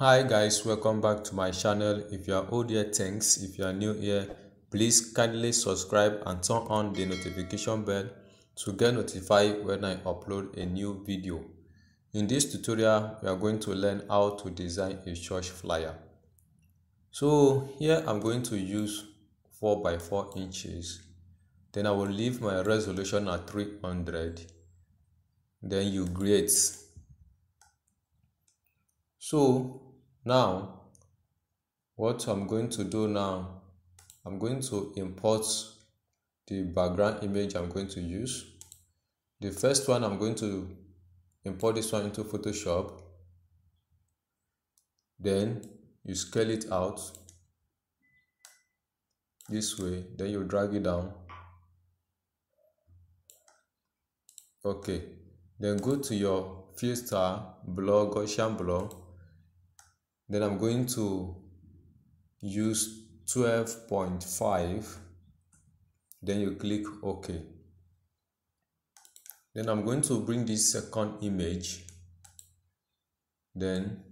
hi guys welcome back to my channel. If you are old here thanks. If you are new here please kindly subscribe and turn on the notification bell to get notified when i upload a new video. In this tutorial we are going to learn how to design a church flyer. So here i'm going to use 4 by 4 inches. Then i will leave my resolution at 300 then you create so now what i'm going to do now i'm going to import the background image i'm going to use. The first one i'm going to import this one into photoshop. Then you scale it out this way then you drag it down. Okay then go to your filter blur gaussian blur then I'm going to use 12.5 then you click OK. Then I'm going to bring this second image. Then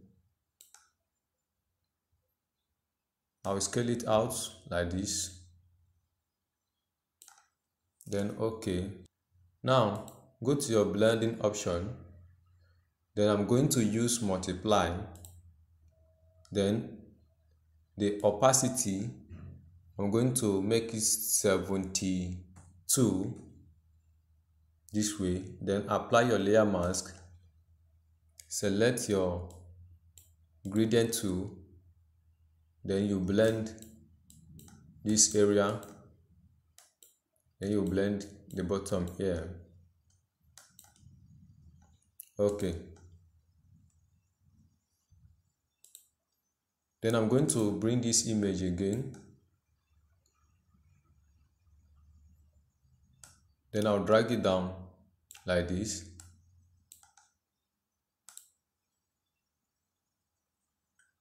I'll scale it out like this. Then OK. Now go to your blending option. Then I'm going to use multiply then the opacity I'm going to make it 72 this way. Then apply your layer mask. Select your gradient tool then you blend this area. Then you blend the bottom here. Okay then I'm going to bring this image again. Then I'll drag it down like this.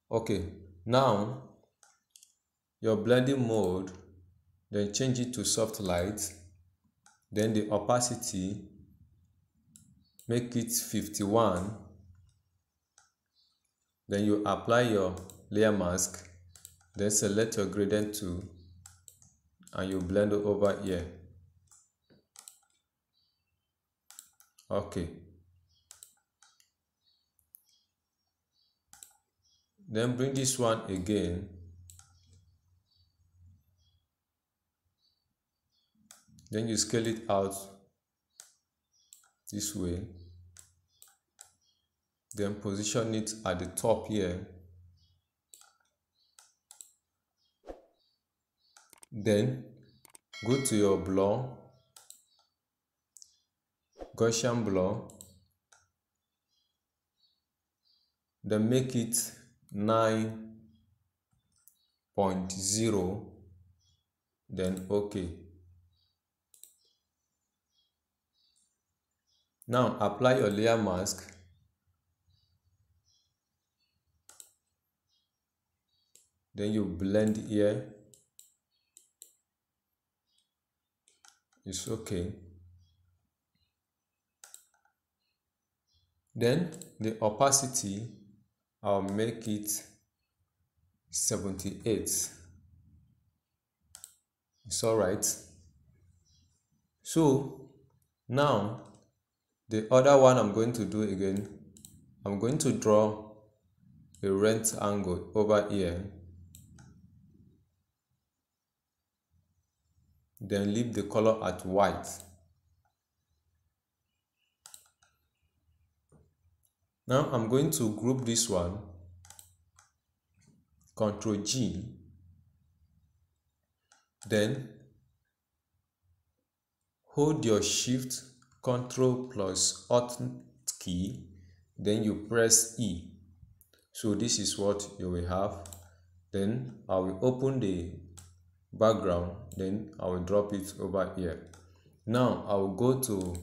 Okay now your blending mode then change it to soft light. Then the opacity make it 51 then you apply your layer mask then select your gradient tool and you blend over here. Okay. Then bring this one again. Then you scale it out this way. Then position it at the top here then go to your blur Gaussian blur then make it 9.0 then ok now apply your layer mask. Then you blend here it's okay. Then the opacity I'll make it 78 it's all right so now the other one I'm going to do again I'm going to draw a rent angle over here then leave the color at white. Now I'm going to group this one. Ctrl G. Then hold your shift Ctrl plus Alt key. Then you press E. So this is what you will have. Then I will open the background then I will drop it over here. Now I will go to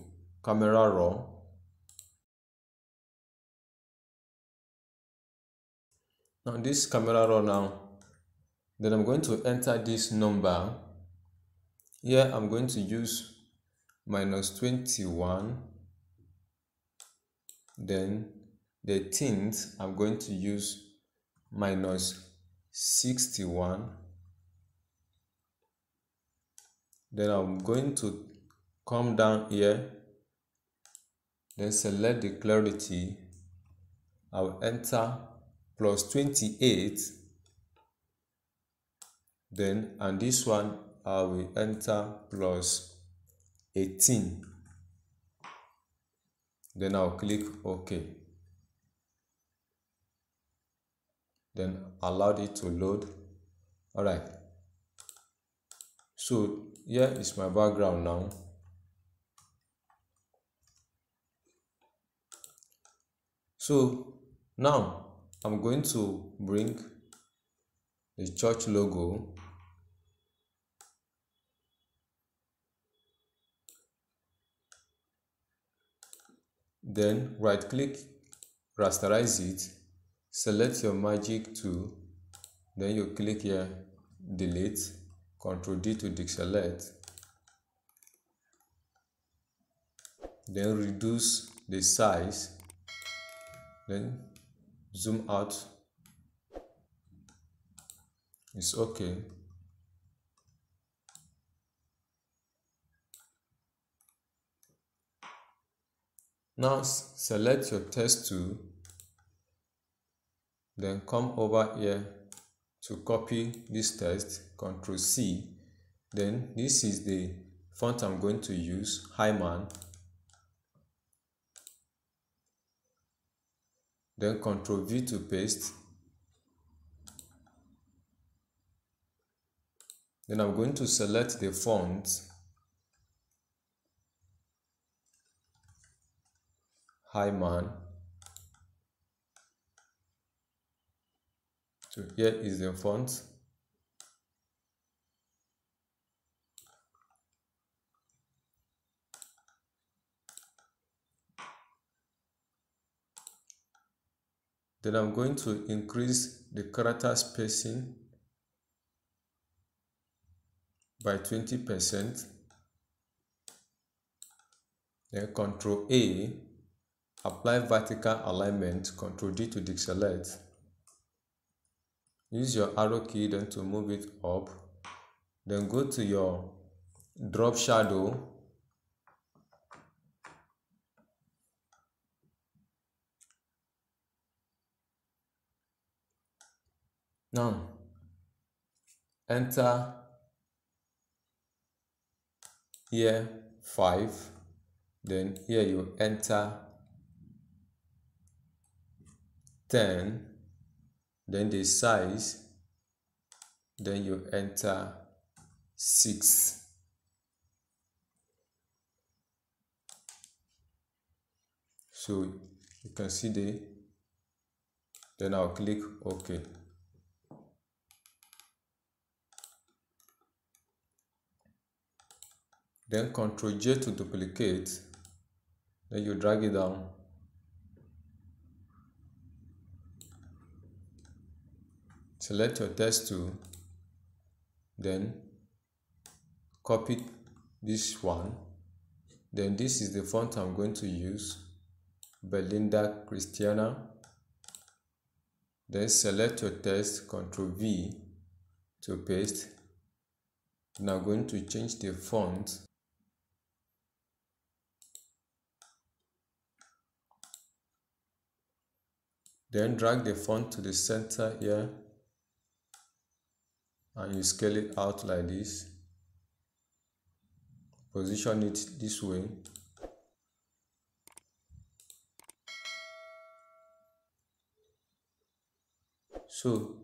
camera raw. Now this camera raw now then I'm going to enter this number. Here I'm going to use minus 21 then the tint I'm going to use minus 61 then I'm going to come down here. Then select the clarity. I'll enter plus 28 then and this one I will enter plus 18 then I'll click OK. Then allowed it to load. Alright so here is my background now. So now I'm going to bring the church logo. Then right click rasterize it select your magic tool. Then you click here delete ctrl d to deselect then reduce the size then zoom out. It's okay. Now select your text tool then come over here to copy this text ctrl c. Then this is the font i'm going to use Highman. Then ctrl v to paste. Then i'm going to select the font. Highman so here is the font. Then I'm going to increase the character spacing by 20% then Ctrl A apply vertical alignment Ctrl D to deselect use your arrow key then to move it up. Then go to your drop shadow. Now enter here 5 then here you enter 10 then the size then you enter 6 so you can see the then I'll click OK. Then Ctrl J to duplicate. Then you drag it down select your text tool then copy this one. Then this is the font I'm going to use Belinda Christiana. Then select your text Ctrl V to paste. Now going to change the font. Then drag the font to the center here and you scale it out like this. Position it this way. So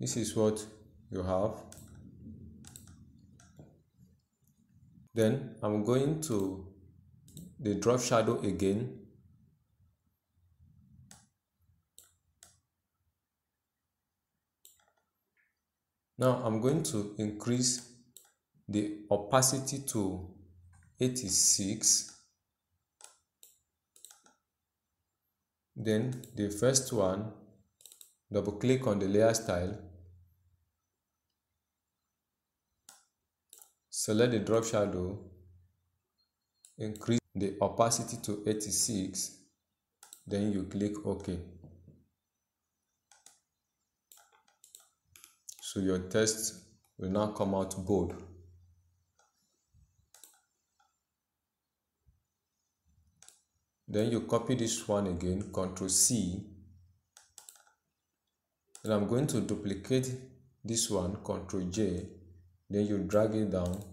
this is what you have. Then I'm going to the drop shadow again Now I'm going to increase the opacity to 86. Then the first one, double click on the layer style. Select the drop shadow, increase the opacity to 86, then you click OK. So your text will now come out bold. Then you copy this one again ctrl c. Then i'm going to duplicate this one ctrl j. Then you drag it down.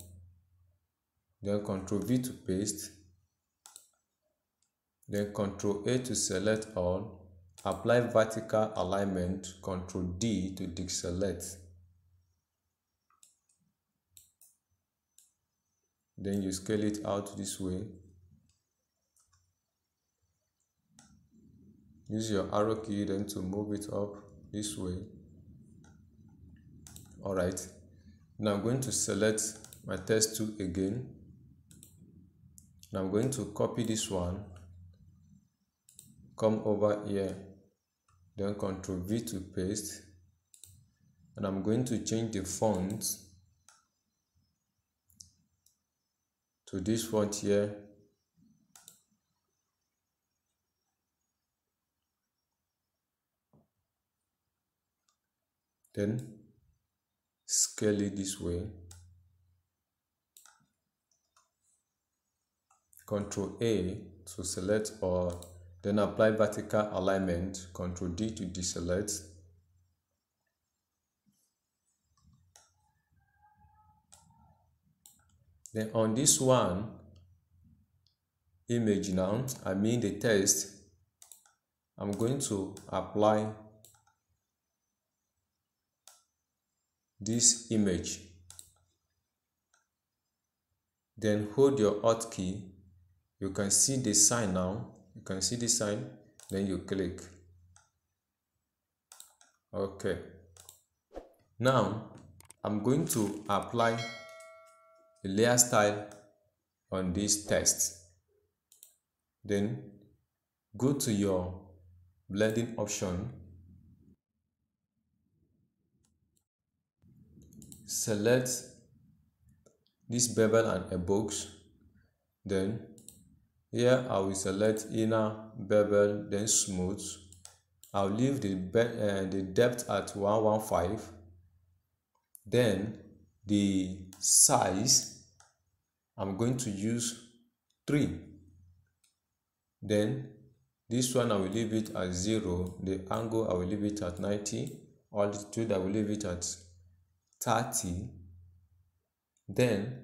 Then ctrl v to paste. Then ctrl a to select all. Apply vertical alignment ctrl d to deselect then you scale it out this way. Use your arrow key then to move it up this way. All right now i'm going to select my text tool again. Now i'm going to copy this one. Come over here. Then ctrl v to paste. And i'm going to change the font to this font here then scale it this way. Ctrl A to select all then apply vertical alignment. Ctrl D to deselect then on this one image now I mean the text I'm going to apply this image. Then hold your alt key. You can see the sign now. You can see the sign. Then you click. Okay. Now i'm going to apply a layer style on this text then go to your blending option. Select this bevel and a box. Then here I will select inner bevel then smooth. I'll leave the, uh, the depth at 115 then the size I'm going to use 3 then this one I will leave it at 0 the angle I will leave it at 90 altitude I will leave it at 30 then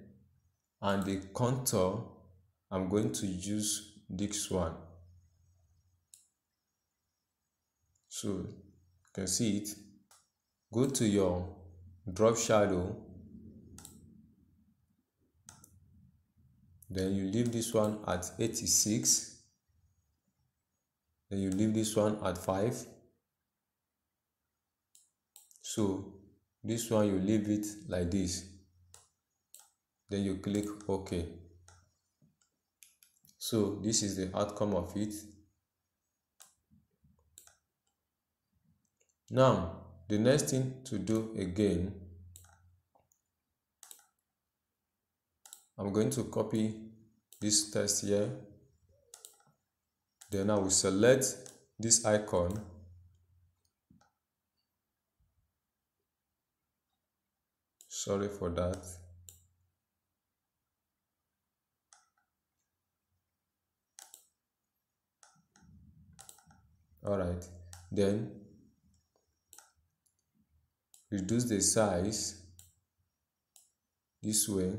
and the contour I'm going to use this one. So you can see it. Go to your drop shadow then you leave this one at 86 then you leave this one at 5 so this one you leave it like this. Then you click ok. So this is the outcome of it. Now the next thing to do again I'm going to copy this text here. Then I will select this icon. Sorry for that. All right. Then reduce the size this way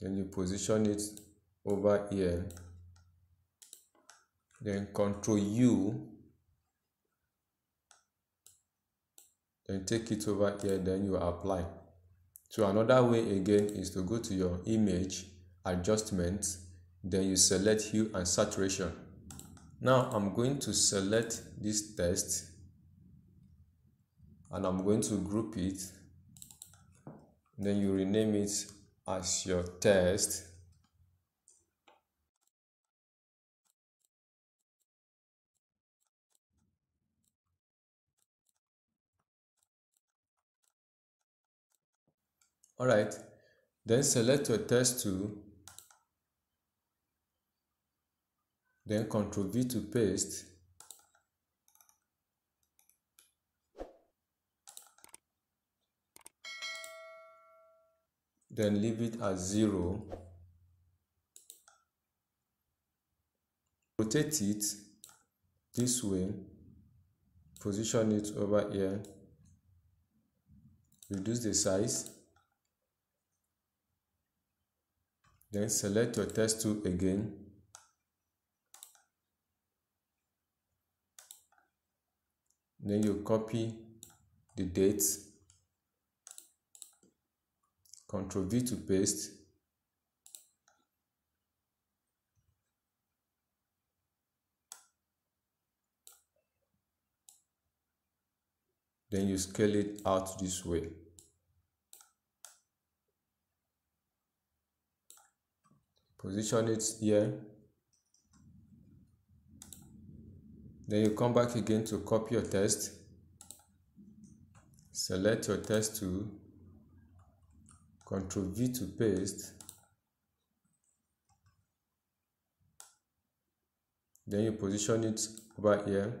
then you position it over here. Then control u. Then take it over here then you apply. So another way again is to go to your image adjustment. Then you select hue and saturation. Now i'm going to select this text and i'm going to group it. Then you rename it as your test. Alright, then select your text tool, then Ctrl V to paste, then leave it at 0 rotate it this way. Position it over here. Reduce the size. Then select your text tool again. Then you copy the date Ctrl V to paste. Then you scale it out this way. Position it here. Then you come back again to copy your text select your text tool Ctrl V to paste. Then you position it over here.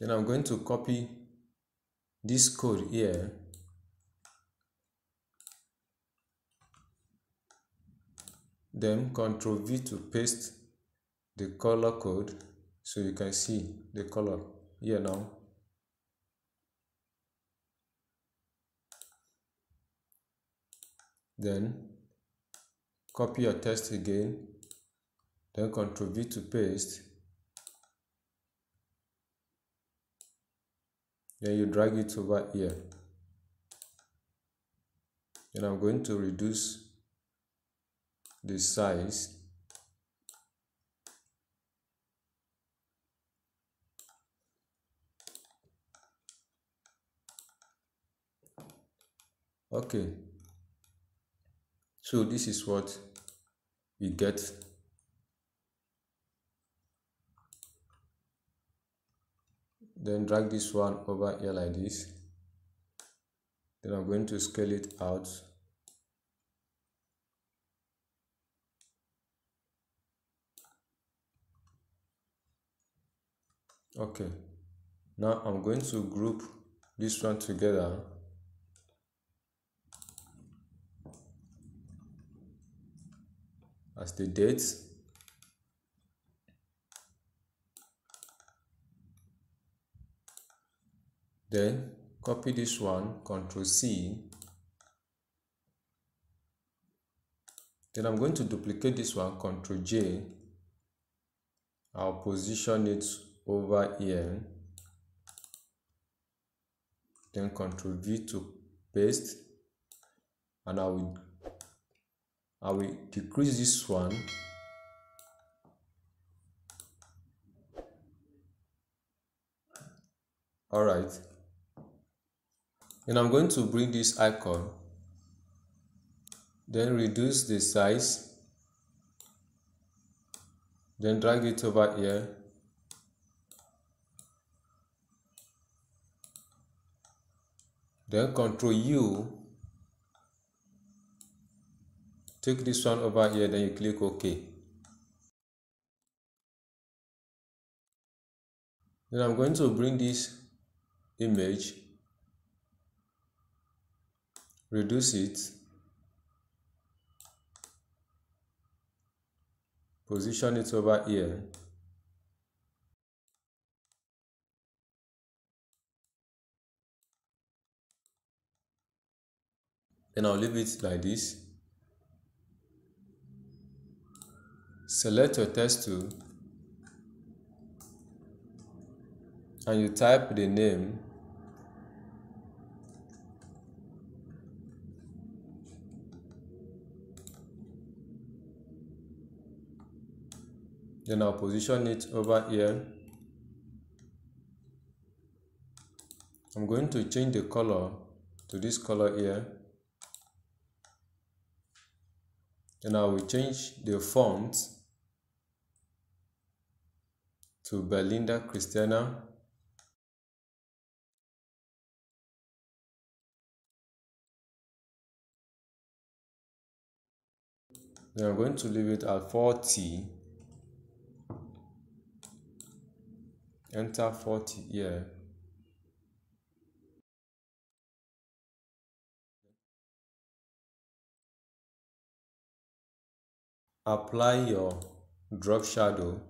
Then I'm going to copy this code here. Then Ctrl V to paste the color code. So you can see the color here now then copy your text again. Then Ctrl V to paste. Then you drag it over here. Then I'm going to reduce the size. Okay so this is what we get. Then drag this one over here like this. Then I'm going to scale it out. Okay. Now I'm going to group this one together as the date then copy this one ctrl C. Then I'm going to duplicate this one ctrl J. I'll position it over here. Then ctrl V to paste. And I will I will decrease this one. Alright and I'm going to bring this icon. Then reduce the size. Then drag it over here. Then control U take this one over here then you click OK. Then I'm going to bring this image reduce it position it over here. Then I'll leave it like this select your text tool and you type the name. Then I'll position it over here. I'm going to change the color to this color here. Then I will change the font to Belinda Christiana. Then I'm going to leave it at 40 enter 40 here apply your drop shadow.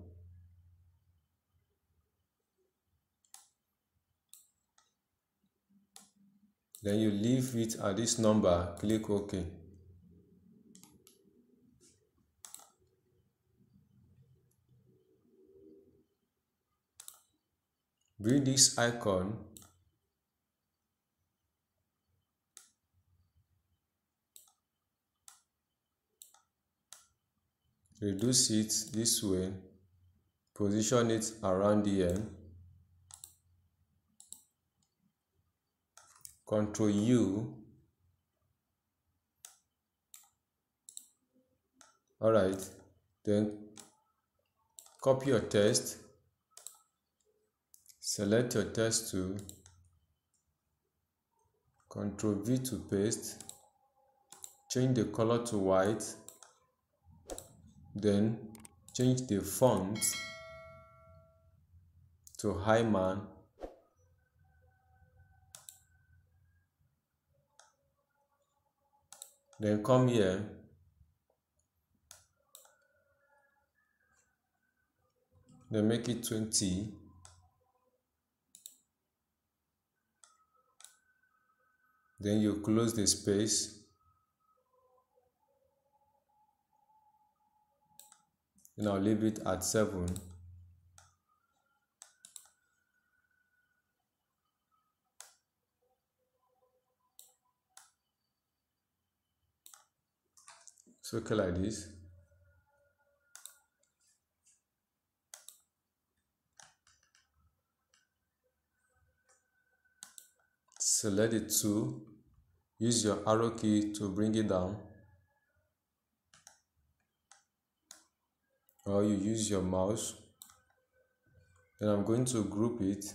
Then you leave it at this number click ok. Bring this icon. Reduce it this way. Position it around here Control U. Alright, then copy your text, select your text tool, Control V to paste, change the color to white, then change the font to Hyman then come here. Then make it 20 then you close the space. I'll leave it at 7 circle like this. Select the tool. Use your arrow key to bring it down. Or you use your mouse. Then I'm going to group it.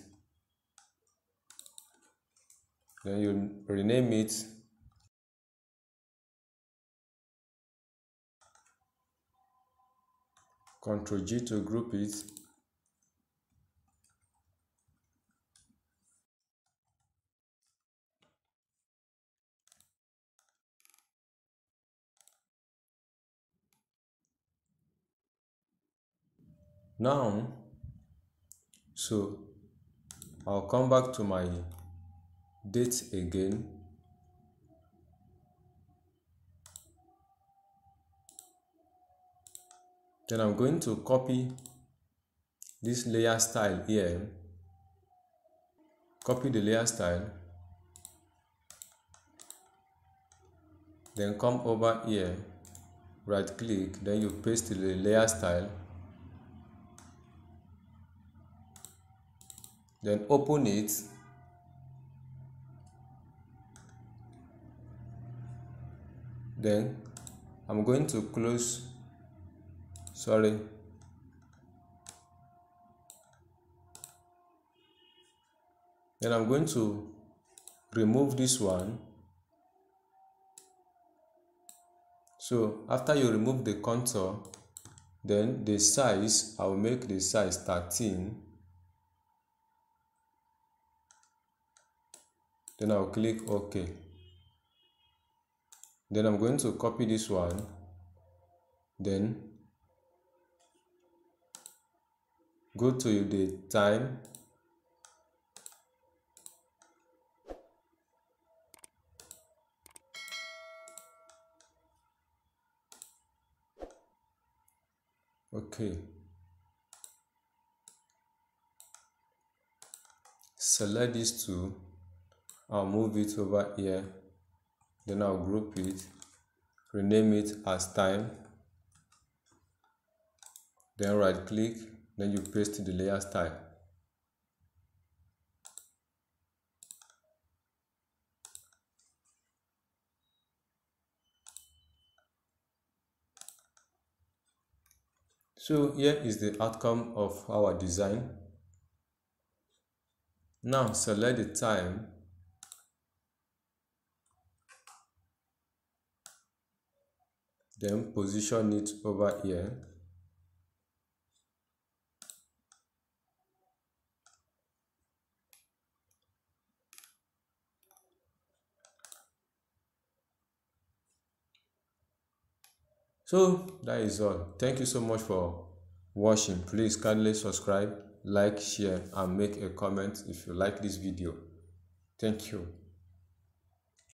Then you rename it Ctrl G to group it. Now, so I'll come back to my date again then I'm going to copy this layer style here. Copy the layer style. Then come over here. Right click then you paste the layer style. Then open it. Then I'm going to close sorry. Then I'm going to remove this one. So after you remove the contour then the size I will make the size 13 then I'll click OK. Then I'm going to copy this one. Then go to the time. Okay. Select these two. I'll move it over here. Then I'll group it. Rename it as time. Then right click then you paste the layer style. So here is the outcome of our design. Now select the time. Then position it over here so that is all. Thank you so much for watching. Please kindly subscribe like share and make a comment if you like this video. Thank you